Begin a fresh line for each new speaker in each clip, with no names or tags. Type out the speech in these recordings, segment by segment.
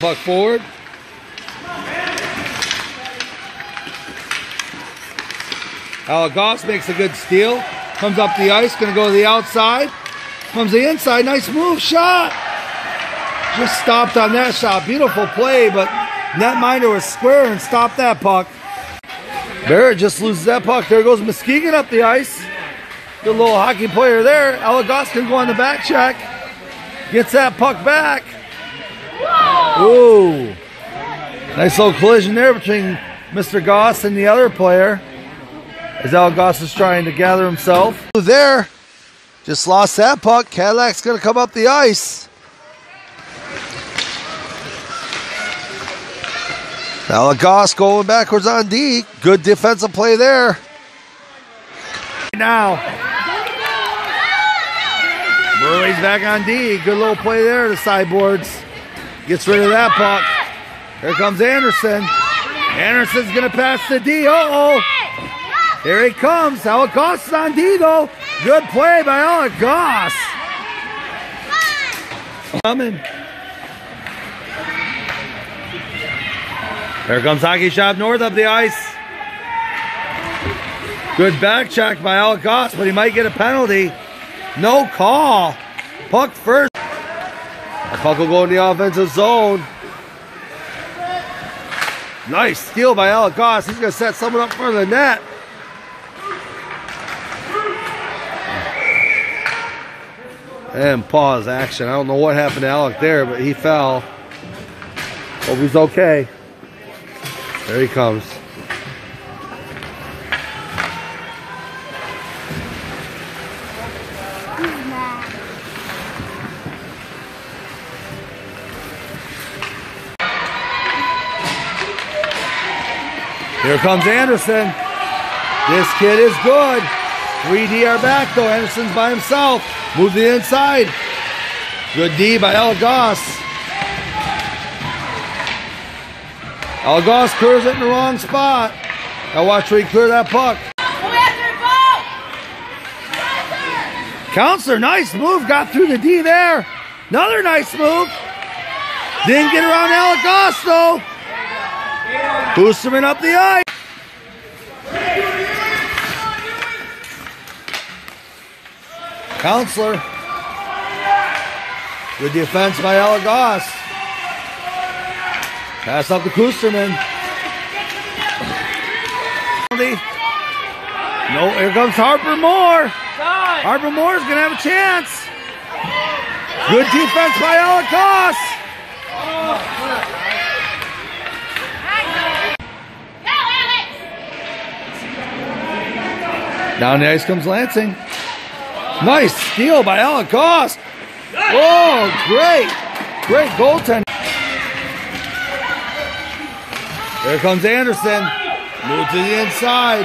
Puck forward. Alec Goss makes a good steal. Comes up the ice, gonna go to the outside. Comes the inside, nice move, shot. Just stopped on that shot. Beautiful play, but netminder was square and stopped that puck. Barrett just loses that puck. There goes Muskegon up the ice. Good little hockey player there. Alec Goss can go on the back check. Gets that puck back. Ooh. Nice little collision there between Mr. Goss and the other player. As Al Goss is trying to gather himself. There. Just lost that puck. Cadillac's going to come up the ice. Alec Goss going backwards on D. Good defensive play there. Now. Murray's back on D. Good little play there, the sideboards. Gets rid of that puck. Here comes Anderson. Anderson's going to pass to D. Uh-oh. Here he comes. Alec Goss is on D, though. Good play by Alec Goss. Coming. Here comes Hockey Shop North up the ice. Good back check by Alec Goss, but he might get a penalty. No call. Puck first. The puck will go in the offensive zone. Nice steal by Alec Goss. He's going to set someone up for the net. And pause action. I don't know what happened to Alec there, but he fell. Hope he's okay. There he comes. Here comes Anderson. This kid is good. 3D are back though. Anderson's by himself. Move the inside. Good D by El Goss. El Goss clears it in the wrong spot. Now watch where he clear that puck. Counselor, nice move. Got through the D there. Another nice move. Didn't get around Alec Goss though. Boosterman up the ice. Counselor. Good defense by Alec Goss. Pass up to Kusterman. No, here comes Harper Moore. Harper Moore is going to have a chance. Good defense by Alec Down the ice comes Lansing. Nice steal by Alec Goss. Oh, great. Great goaltending. There comes Anderson. Move to the inside.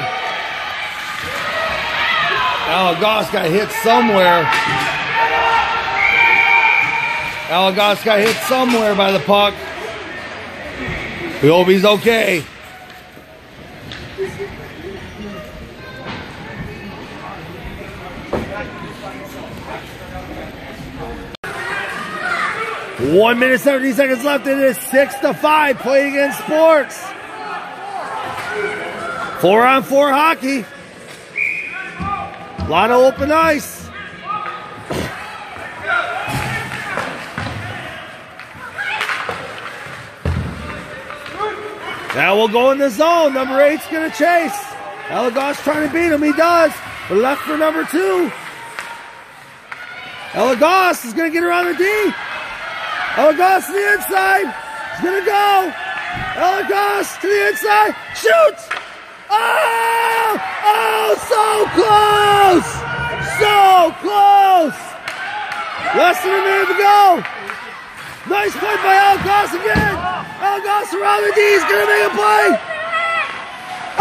Alec Goss got hit somewhere. Alec Goss got hit somewhere by the puck. We hope he's okay. One minute, 70 seconds left. It is six to five. Play against sports. Four on four hockey. A lot of open ice. Now we'll go in the zone. Number eight's going to chase. Alec trying to beat him. He does. But left for number two. Alec Goss is going to get around the D. Alec Goss to the inside. He's going to go. Alec Goss to the inside. Shoots. Oh! Oh, so close. So close. Less than a minute to go. Nice play by Alec Goss again. Alec Goss around the D. He's going to make a play.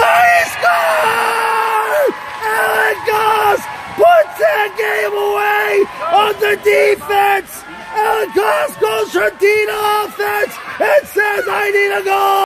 Oh, he scored! Goss puts that game away on the defense. From D to offense and says, I need a goal.